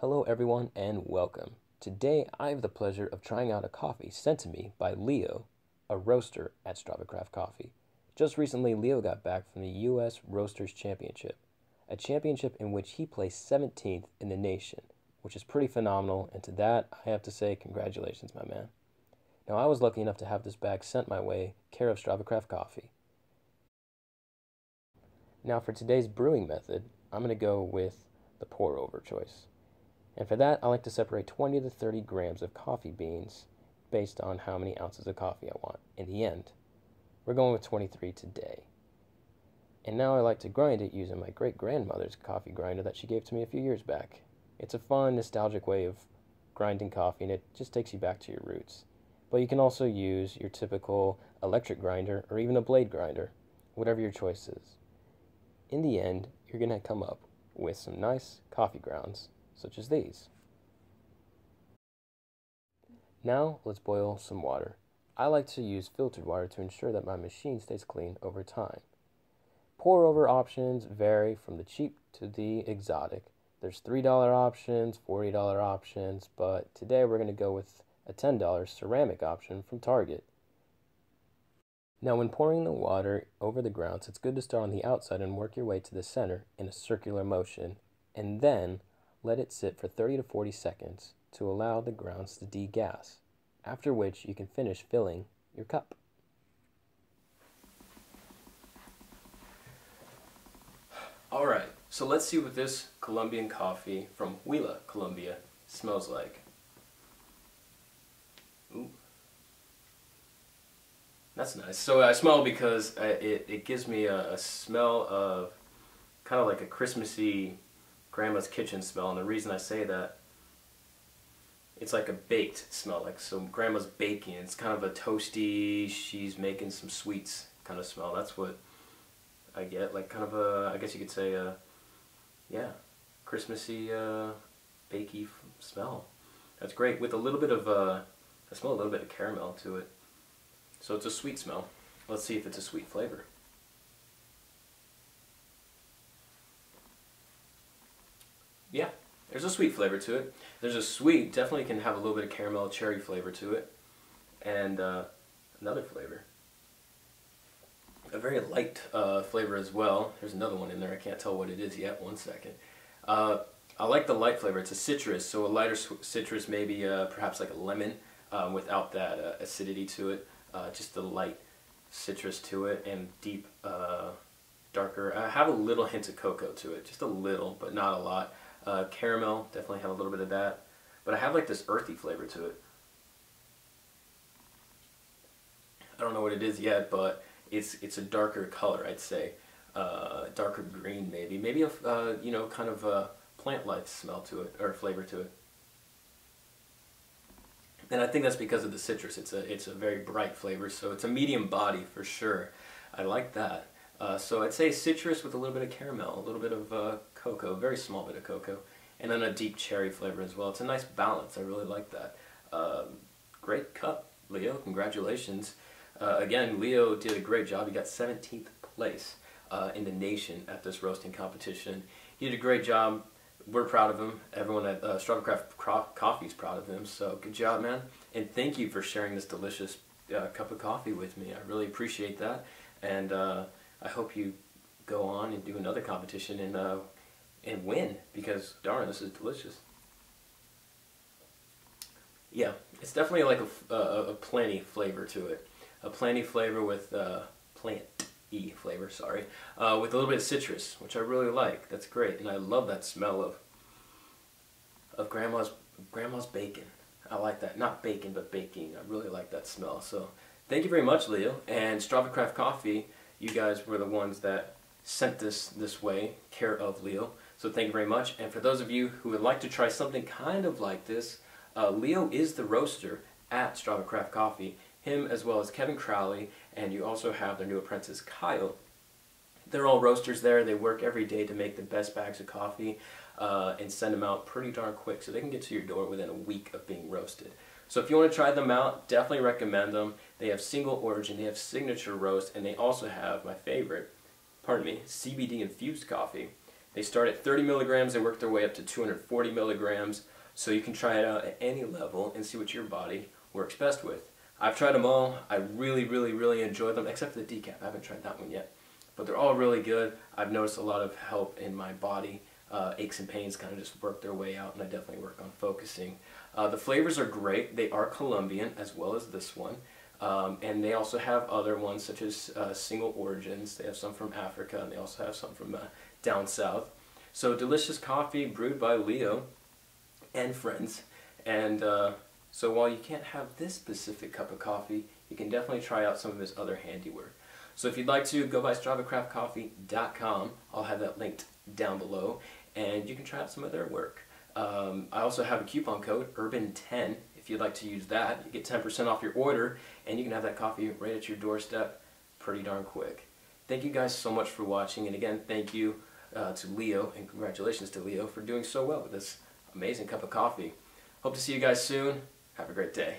Hello, everyone, and welcome. Today, I have the pleasure of trying out a coffee sent to me by Leo, a roaster at StravaCraft Coffee. Just recently, Leo got back from the U.S. Roasters Championship, a championship in which he placed 17th in the nation, which is pretty phenomenal, and to that, I have to say, congratulations, my man. Now, I was lucky enough to have this bag sent my way, care of StravaCraft Coffee. Now, for today's brewing method, I'm going to go with the pour over choice. And for that, I like to separate 20 to 30 grams of coffee beans based on how many ounces of coffee I want. In the end, we're going with 23 today. And now I like to grind it using my great grandmother's coffee grinder that she gave to me a few years back. It's a fun, nostalgic way of grinding coffee and it just takes you back to your roots. But you can also use your typical electric grinder or even a blade grinder, whatever your choice is. In the end, you're going to come up with some nice coffee grounds such as these. Now let's boil some water. I like to use filtered water to ensure that my machine stays clean over time. Pour over options vary from the cheap to the exotic. There's $3 options, $40 options, but today we're going to go with a $10 ceramic option from Target. Now when pouring the water over the grounds, it's good to start on the outside and work your way to the center in a circular motion, and then let it sit for 30 to 40 seconds to allow the grounds to degas, after which you can finish filling your cup. All right, so let's see what this Colombian coffee from Huila, Colombia smells like. Ooh. That's nice. So I smell because uh, it, it gives me a, a smell of kind of like a Christmassy grandma's kitchen smell. And the reason I say that, it's like a baked smell. Like so grandma's baking. It's kind of a toasty, she's making some sweets kind of smell. That's what I get. Like kind of a, I guess you could say a, yeah, Christmassy, uh, bakey smell. That's great. With a little bit of, uh, I smell a little bit of caramel to it. So it's a sweet smell. Let's see if it's a sweet flavor. Yeah, there's a sweet flavor to it. There's a sweet, definitely can have a little bit of caramel cherry flavor to it. And uh, another flavor. A very light uh, flavor as well. There's another one in there. I can't tell what it is yet. One second. Uh, I like the light flavor. It's a citrus, so a lighter citrus, maybe uh, perhaps like a lemon um, without that uh, acidity to it. Uh, just the light citrus to it and deep, darker. I have a little hint of cocoa to it, just a little, but not a lot. Uh, caramel, definitely have a little bit of that. But I have like this earthy flavor to it. I don't know what it is yet, but it's it's a darker color, I'd say. Uh, darker green maybe. Maybe a, uh, you know, kind of a plant life smell to it, or flavor to it. And I think that's because of the citrus. It's a, it's a very bright flavor, so it's a medium body for sure. I like that. Uh, so I'd say citrus with a little bit of caramel, a little bit of uh, cocoa, very small bit of cocoa, and then a deep cherry flavor as well. It's a nice balance. I really like that. Uh, great cup, Leo. Congratulations. Uh, again, Leo did a great job. He got 17th place uh, in the nation at this roasting competition. He did a great job. We're proud of him. Everyone at uh, StravaCraft Coffee is proud of him. So good job, man. And thank you for sharing this delicious uh, cup of coffee with me. I really appreciate that. And I hope you go on and do another competition and uh, and win because darn, this is delicious. Yeah, it's definitely like a, a, a plenty flavor to it. A plenty flavor with uh, plant E flavor, sorry, uh, with a little bit of citrus, which I really like. That's great, and I love that smell of of grandma's grandma's bacon. I like that, not bacon, but baking. I really like that smell. So, thank you very much, Leo, and Strava Craft Coffee. You guys were the ones that sent this this way, care of Leo. So thank you very much. And for those of you who would like to try something kind of like this, uh, Leo is the roaster at Strava Craft Coffee. Him as well as Kevin Crowley, and you also have their new apprentice Kyle. They're all roasters there. They work every day to make the best bags of coffee uh, and send them out pretty darn quick so they can get to your door within a week of being roasted. So if you want to try them out, definitely recommend them. They have single origin, they have signature roast, and they also have my favorite, pardon me, CBD infused coffee. They start at 30 milligrams, they work their way up to 240 milligrams, so you can try it out at any level and see what your body works best with. I've tried them all. I really, really, really enjoy them, except for the decaf. I haven't tried that one yet. But they're all really good. I've noticed a lot of help in my body. Uh, aches and pains kind of just work their way out, and I definitely work on focusing. Uh, the flavors are great. They are Colombian, as well as this one. Um, and they also have other ones, such as uh, single origins. They have some from Africa, and they also have some from uh, down south. So delicious coffee brewed by Leo and friends. And uh, so while you can't have this specific cup of coffee, you can definitely try out some of his other handiwork. So if you'd like to, go by StravaCraftCoffee.com. I'll have that linked down below, and you can try out some of their work. Um, I also have a coupon code, URBAN10. If you'd like to use that, you get 10% off your order, and you can have that coffee right at your doorstep pretty darn quick. Thank you guys so much for watching, and again, thank you uh, to Leo, and congratulations to Leo for doing so well with this amazing cup of coffee. Hope to see you guys soon. Have a great day.